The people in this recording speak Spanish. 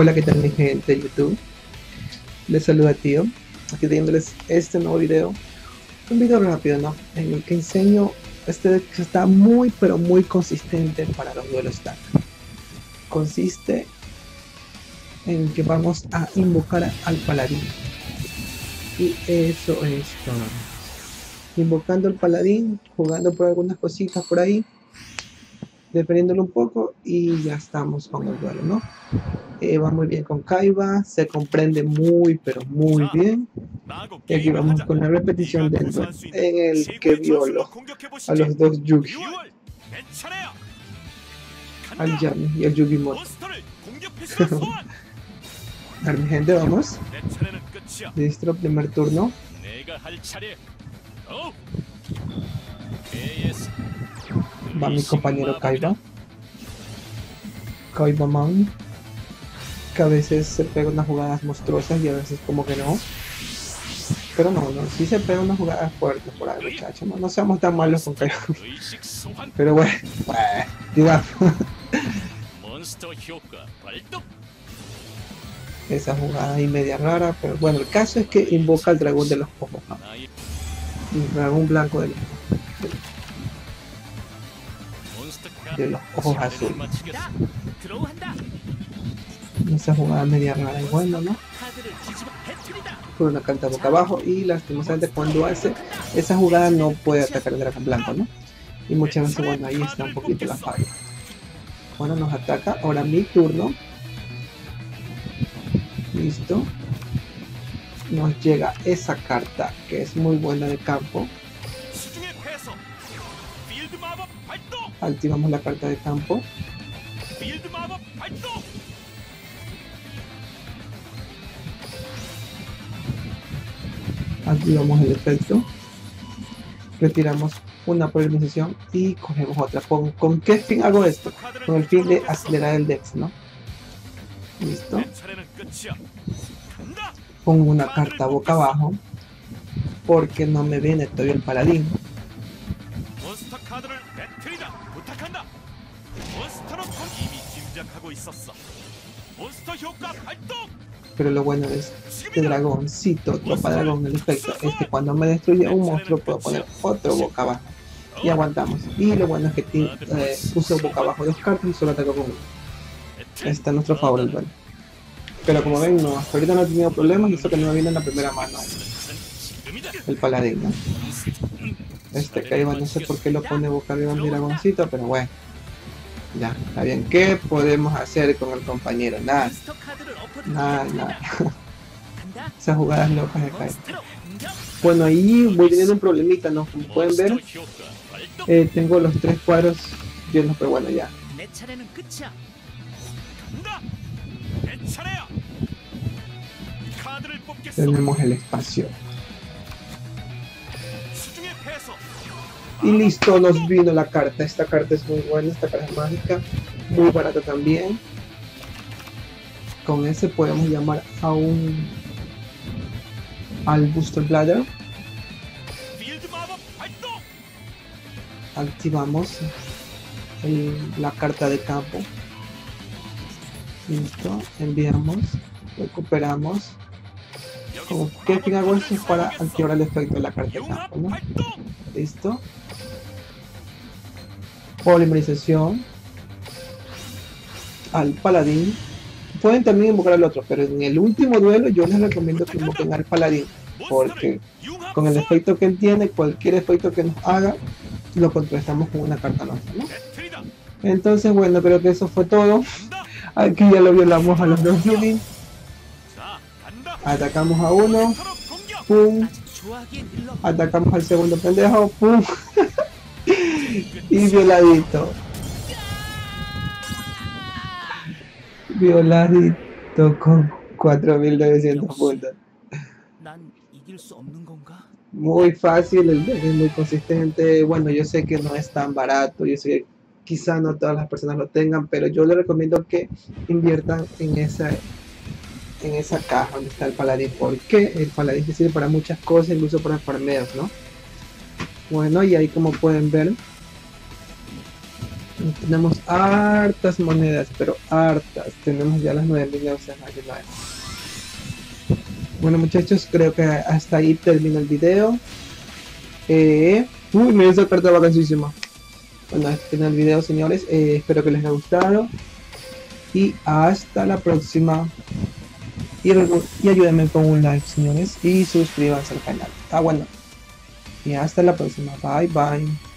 Hola, ¿qué tal mi gente de YouTube? Les saluda tío, aquí teniéndoles este nuevo video. Un video rápido, ¿no? En el que enseño este deck que está muy, pero muy consistente para los duelos tag. Consiste en que vamos a invocar al paladín. Y eso es todo. Invocando al paladín, jugando por algunas cositas por ahí defendiéndolo un poco y ya estamos con el duelo, ¿no? Eh, va muy bien con Kaiba, se comprende muy pero muy bien. Y aquí vamos con la repetición del duelo en el que violo a los dos Yugi. Al Yami y al Yugimoto. a mi gente, vamos. Listo, primer turno. Va mi compañero Kaiba. Kaiba Man. Que a veces se pega unas jugadas monstruosas y a veces como que no. Pero no, no, sí se pega unas jugadas fuertes por ahí, muchachos. No, no seamos tan malos con Kaiba. Pero bueno, digamos. Esa jugada ahí media rara, pero bueno, el caso es que invoca al dragón de los. ¿no? El dragón blanco de los de los ojos azules. Esa jugada media rara bueno, ¿no? Por una carta boca abajo y lastimosamente cuando hace esa jugada no puede atacar el dragón blanco, ¿no? Y muchas veces, bueno, ahí está un poquito la falla. Bueno, nos ataca. Ahora mi turno. Listo. Nos llega esa carta que es muy buena de campo. Activamos la carta de campo. Activamos el efecto. Retiramos una polarización y cogemos otra. ¿Con, ¿Con qué fin hago esto? Con el fin de acelerar el Dex, ¿no? Listo. Pongo una carta boca abajo porque no me viene todavía el paladín. Pero lo bueno de este dragoncito, tropa dragón, el efecto es que cuando me destruye un monstruo puedo poner otro boca abajo. Y aguantamos. Y lo bueno es que eh, uso boca abajo dos cartas y solo ataco con uno. Está a nuestro favor el duelo. Pero como ven, no, hasta ahorita no he tenido problemas y eso que no me viene en la primera mano. El paladín, ¿no? Este Kaiba no sé por qué lo pone boca arriba mi dragoncito, pero bueno. Ya, está bien. ¿Qué podemos hacer con el compañero? Nada. Nada, nada. Esas jugadas locas de Kaiba. Bueno, ahí voy teniendo un problemita, ¿no? Como pueden ver, eh, tengo los tres cuadros llenos, pero bueno, ya. Tenemos el espacio. Y listo, nos vino la carta. Esta carta es muy buena, esta carta es mágica. Muy barata también. Con ese podemos llamar a un... Al Booster Bladder. Activamos la carta de campo. Listo, enviamos, recuperamos. ¿Qué fin hago esto? para activar el efecto de la carta de. Listo polimerización al paladín. Pueden también invocar al otro, pero en el último duelo yo les recomiendo que invoquen al paladín, porque con el efecto que él tiene, cualquier efecto que nos haga, lo contrastamos con una carta nuestra. Entonces, bueno, creo que eso fue todo. Aquí ya lo violamos a los dos Yumi. Atacamos a uno. Pum. Atacamos al segundo pendejo. Pum. y violadito. Violadito con 4900 puntos. Muy fácil, el deck es muy consistente. Bueno, yo sé que no es tan barato, yo sé que quizá no todas las personas lo tengan, pero yo les recomiendo que inviertan en esa en esa caja donde está el paladín, porque el paladín sirve para muchas cosas, incluso para farmeos, ¿no? Bueno, y ahí como pueden ver, Tenemos hartas monedas, pero hartas. Tenemos ya las 9999. Bueno muchachos, creo que hasta ahí termina el video. Eh, uy, me esa carta. Bueno, hasta termina el video señores. Eh, espero que les haya gustado. Y hasta la próxima. Y, y ayúdenme con un like señores. Y suscríbanse al canal. Ah bueno. Y hasta la próxima. Bye bye.